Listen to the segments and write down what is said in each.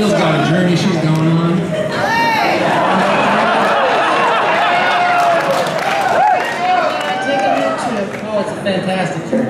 Bill's got a journey she's going on. Take a to it. Oh, it's a fantastic journey.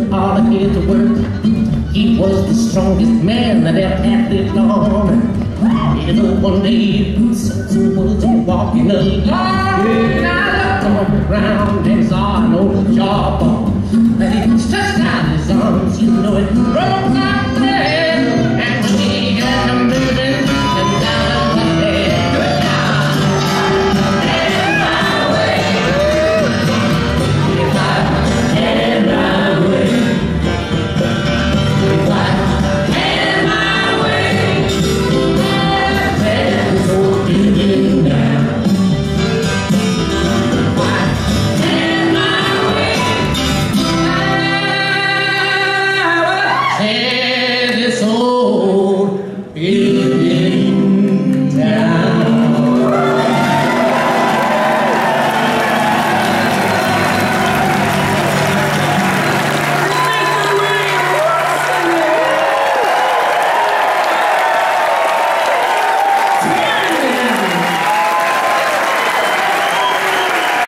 strongest man that ever had lived on. You know, one day Samson was walking along. And I looked on the